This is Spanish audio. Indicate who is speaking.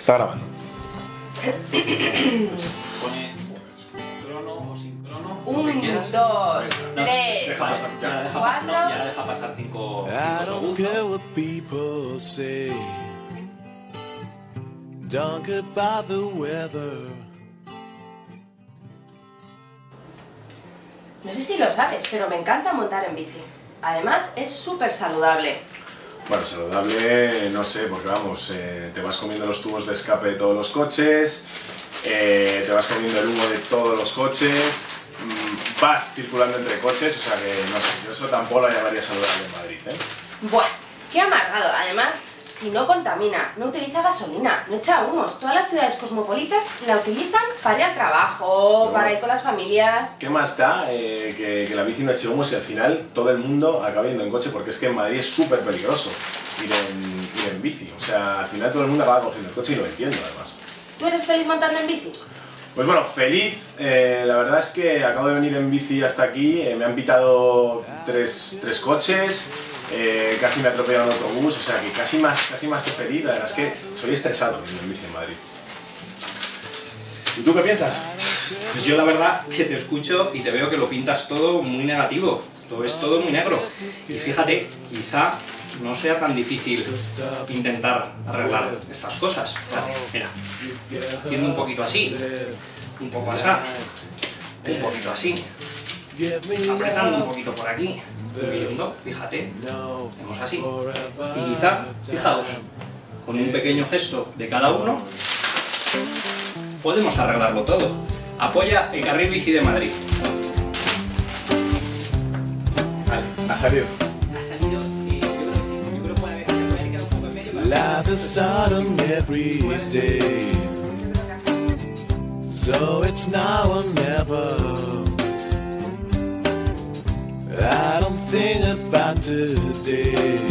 Speaker 1: Está grabando.
Speaker 2: Pone crono o sin crono.
Speaker 3: Un, dos, tres,
Speaker 2: pasar, ya deja pasar, no, ya deja pasar 5
Speaker 4: I don't care
Speaker 2: segundos.
Speaker 4: what people say. Don't get by the weather.
Speaker 3: No sé si lo sabes, pero me encanta montar en bici. Además, es súper saludable.
Speaker 1: Bueno, saludable, no sé, porque vamos, eh, te vas comiendo los tubos de escape de todos los coches, eh, te vas comiendo el humo de todos los coches, mm, vas circulando entre coches, o sea que no sé, yo eso tampoco lo llamaría saludable en Madrid, ¿eh?
Speaker 3: Buah, qué amargado. Además, si no contamina, no utiliza gasolina, no echa humos. Todas las ciudades cosmopolitas la utilizan para ir al trabajo,
Speaker 1: No.
Speaker 3: para ir con las familias.
Speaker 1: ¿Qué más da eh, que, que la bici no eche humo si al final todo el mundo acaba yendo en coche? Porque es que en Madrid es súper peligroso ir en, ir en bici. O sea, al final todo el mundo acaba cogiendo el coche y lo entiendo además.
Speaker 3: ¿Tú eres feliz montando en bici?
Speaker 1: Pues bueno, feliz. eh, la verdad es que acabo de venir en bici hasta aquí. eh, me han pitado tres, tres coches. eh, casi me atropellaron un autobús. O sea que casi más, casi más que feliz. La verdad es que soy estresado viniendo en bici en Madrid. ¿Y tú qué piensas?
Speaker 2: Pues yo la verdad que te escucho y te veo que lo pintas todo muy negativo. Lo ves todo muy negro. Y fíjate, quizá no sea tan difícil intentar arreglar estas cosas. Mira, haciendo un poquito así, un poco así, un poquito así, apretando un poquito por aquí, subiendo, fíjate, hacemos así. Y quizá, fijaos, con un pequeño gesto de cada uno, podemos arreglarlo todo. Apoya el carril bici de Madrid. Vale,
Speaker 1: ha salido
Speaker 4: Life is sudden every day. So it's now or never. I don't think about today.